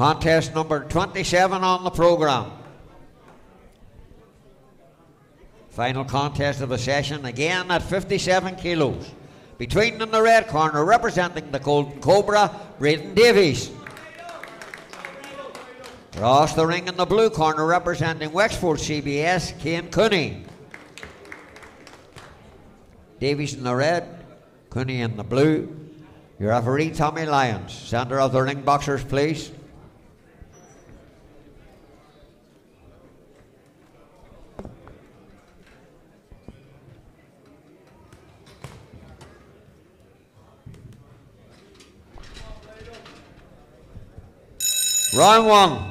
Contest number 27 on the programme. Final contest of the session, again at 57 kilos. Between in the red corner, representing the Golden Cobra, Brayden Davies. Across the ring in the blue corner, representing Wexford CBS, Cian Cooney. Davies in the red, Cooney in the blue. Your referee, Tommy Lyons. Centre of the ring boxers, please. Round one.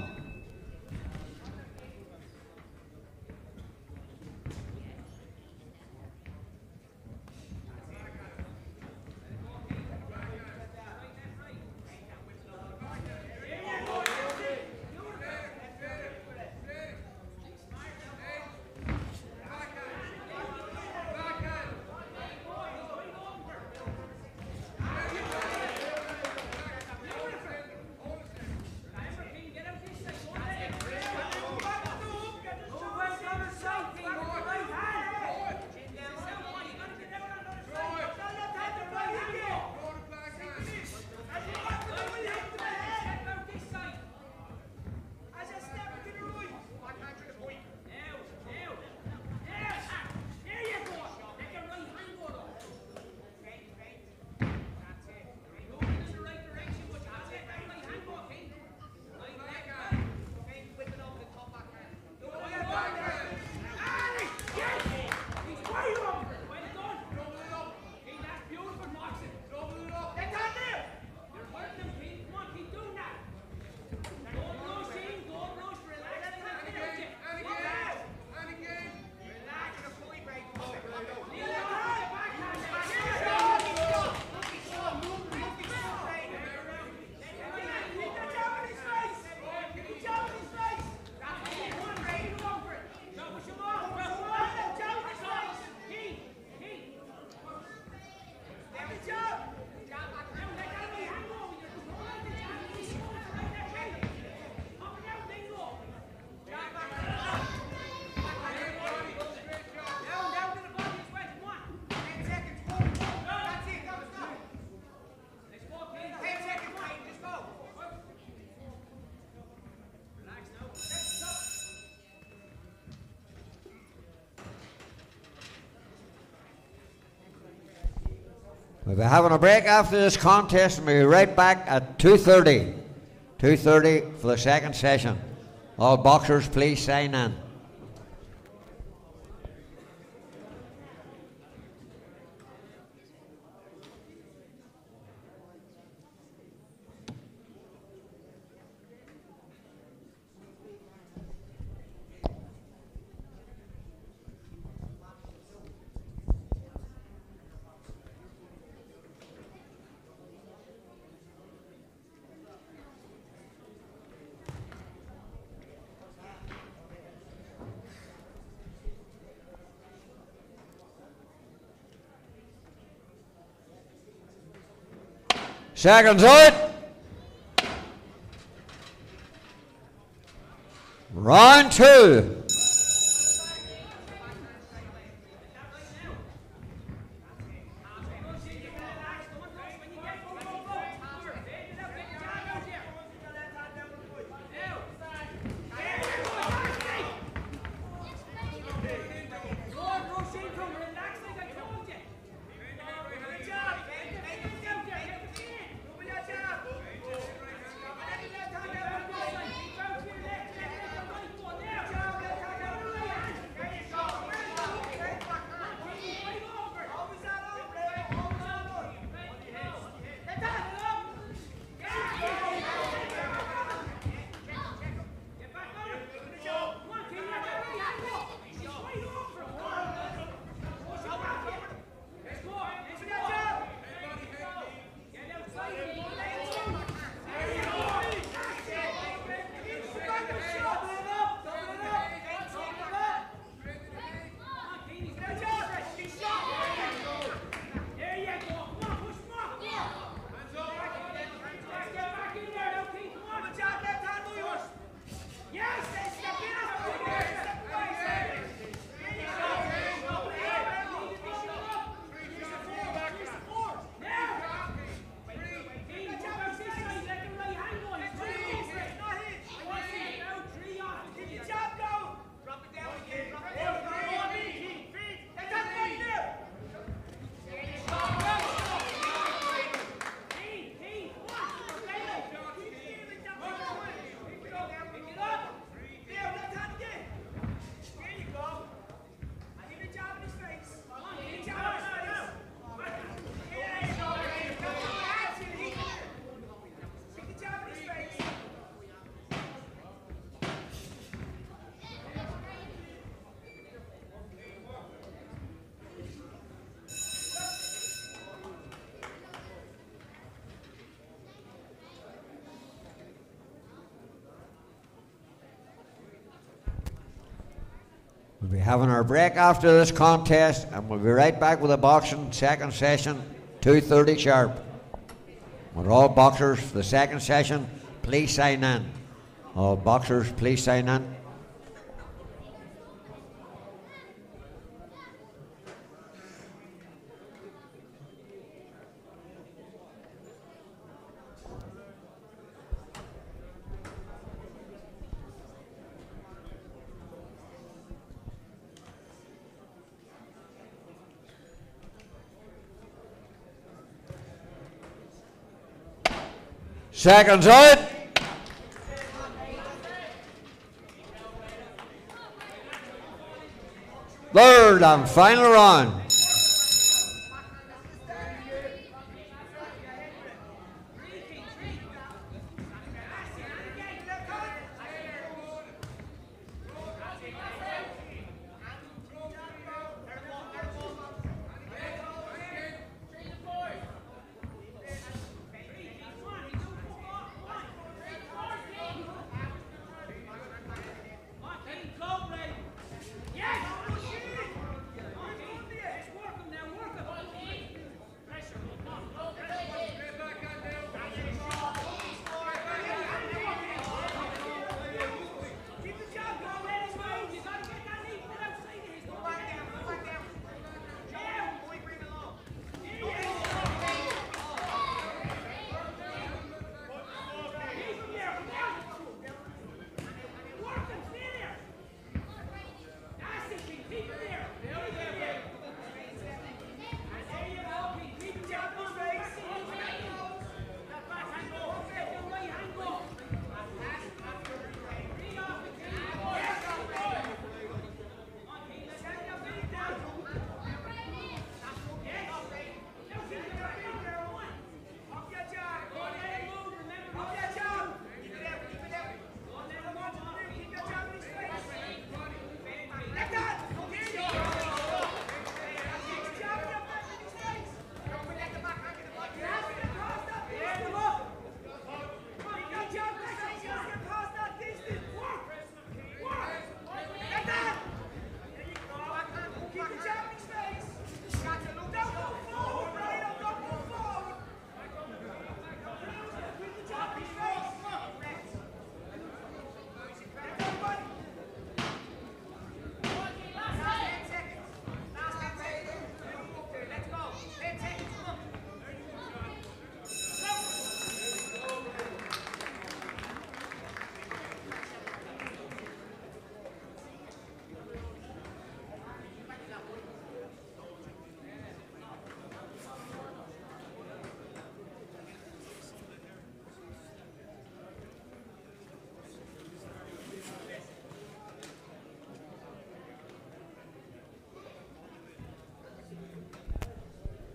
We'll be having a break after this contest and we'll be right back at 2.30. 2.30 for the second session. All boxers, please sign in. Seconds out. Round two. Having our break after this contest, and we'll be right back with the boxing second session, 2.30 sharp. With all boxers for the second session, please sign in. All boxers, please sign in. Seconds out. Third and final round.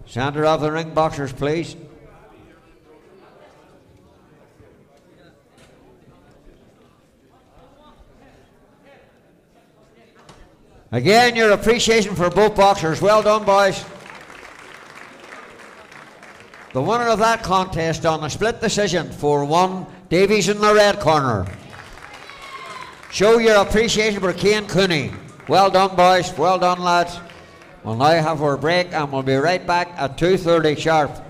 Center of the ring, boxers, please. Again, your appreciation for both boxers. Well done, boys. The winner of that contest on a split decision, for 1, Davies in the red corner. Show your appreciation for Cian Cooney. Well done, boys. Well done, lads. We'll now have our break and we'll be right back at 2.30 sharp.